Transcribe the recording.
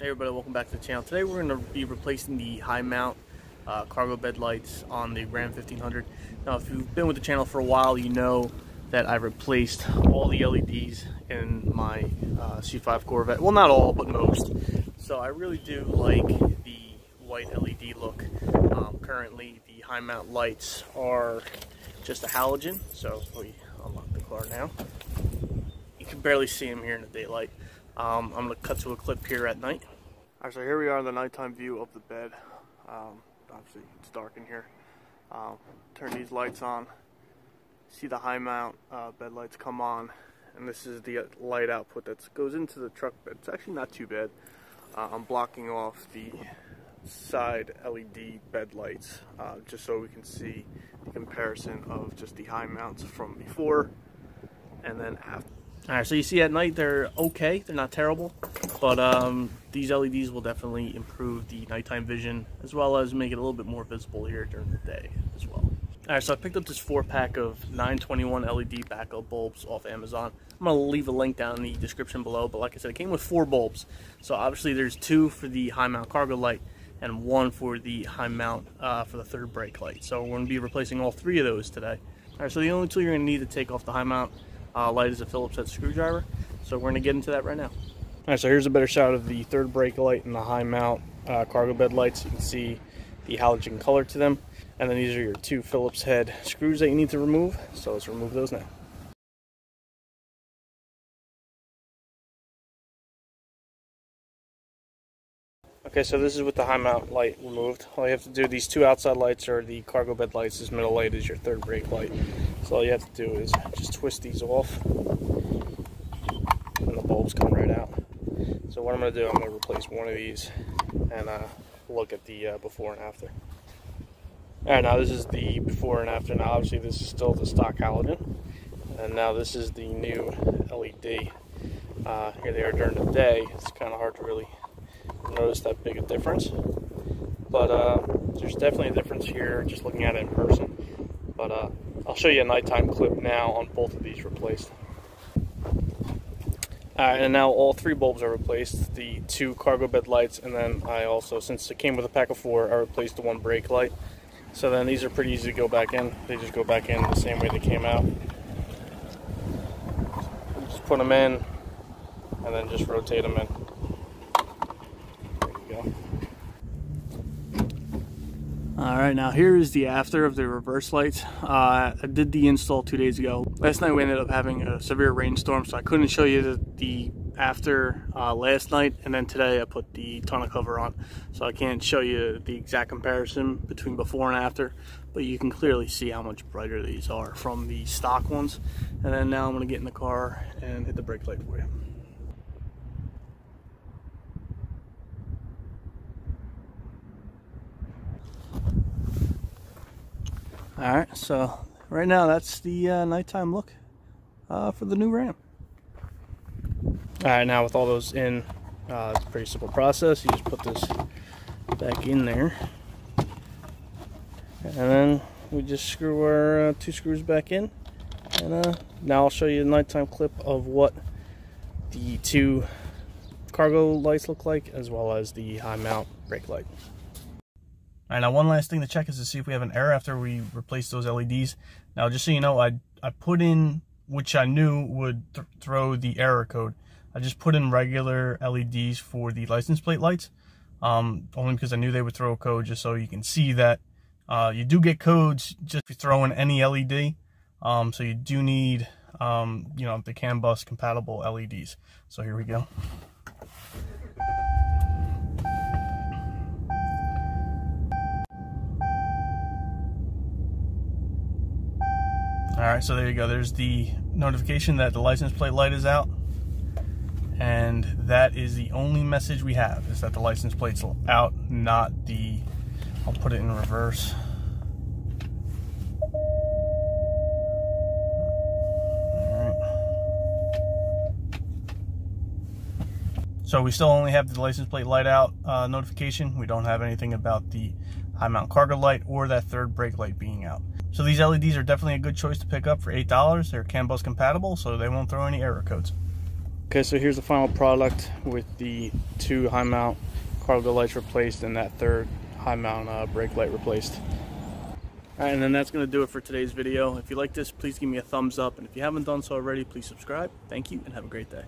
Hey everybody, welcome back to the channel. Today we're going to be replacing the high mount uh, cargo bed lights on the Ram 1500. Now if you've been with the channel for a while, you know that I replaced all the LEDs in my uh, C5 Corvette. Well, not all, but most. So I really do like the white LED look. Um, currently, the high mount lights are just a halogen. So we unlock the car now. You can barely see them here in the daylight. Um, I'm going to cut to a clip here at night. Alright, so here we are in the nighttime view of the bed. Um, obviously, it's dark in here. Um, turn these lights on. See the high mount uh, bed lights come on. And this is the light output that goes into the truck bed. It's actually not too bad. Uh, I'm blocking off the side LED bed lights uh, just so we can see the comparison of just the high mounts from before and then after. All right, so you see at night they're okay, they're not terrible, but um, these LEDs will definitely improve the nighttime vision as well as make it a little bit more visible here during the day as well. All right, so I picked up this four pack of 921 LED backup bulbs off Amazon. I'm gonna leave a link down in the description below, but like I said, it came with four bulbs. So obviously there's two for the high mount cargo light and one for the high mount uh, for the third brake light. So we're gonna be replacing all three of those today. All right, so the only tool you're gonna need to take off the high mount uh, light is a Phillips head screwdriver. So we're gonna get into that right now. All right, so here's a better shot of the third brake light and the high mount uh, cargo bed lights. You can see the halogen color to them. And then these are your two Phillips head screws that you need to remove. So let's remove those now. Okay, so this is with the high mount light removed. All you have to do, these two outside lights are the cargo bed lights. This middle light is your third brake light. So all you have to do is just twist these off and the bulbs come right out. So what I'm going to do, I'm going to replace one of these and uh, look at the uh, before and after. Alright, now this is the before and after. Now obviously this is still the stock halogen. And now this is the new LED. Uh, here they are during the day. It's kind of hard to really notice that big a difference. But uh, there's definitely a difference here just looking at it in person. But uh, I'll show you a nighttime clip now on both of these replaced. Alright, and now all three bulbs are replaced. The two cargo bed lights, and then I also, since it came with a pack of four, I replaced the one brake light. So then these are pretty easy to go back in. They just go back in the same way they came out. Just put them in, and then just rotate them in. All right, now here is the after of the reverse lights. Uh, I did the install two days ago. Last night we ended up having a severe rainstorm, so I couldn't show you the, the after uh, last night, and then today I put the tonneau cover on. So I can't show you the exact comparison between before and after, but you can clearly see how much brighter these are from the stock ones. And then now I'm gonna get in the car and hit the brake light for you. All right, so right now that's the uh, nighttime look uh, for the new Ram. All right, now with all those in, uh, it's a pretty simple process. You just put this back in there. And then we just screw our uh, two screws back in. And uh, now I'll show you the nighttime clip of what the two cargo lights look like, as well as the high mount brake light. All right, now one last thing to check is to see if we have an error after we replace those LEDs. Now, just so you know, I, I put in, which I knew would th throw the error code. I just put in regular LEDs for the license plate lights, um, only because I knew they would throw a code just so you can see that uh, you do get codes just if you throw in any LED. Um, so you do need, um, you know, the CAN bus compatible LEDs. So here we go. All right, so there you go. There's the notification that the license plate light is out. And that is the only message we have, is that the license plate's out, not the, I'll put it in reverse. So we still only have the license plate light out uh, notification. We don't have anything about the high mount cargo light or that third brake light being out. So these LEDs are definitely a good choice to pick up for $8. They're CAN bus compatible, so they won't throw any error codes. Okay, so here's the final product with the two high mount cargo lights replaced and that third high mount uh, brake light replaced. Alright, and then that's to do it for today's video. If you like this, please give me a thumbs up. And if you haven't done so already, please subscribe. Thank you and have a great day.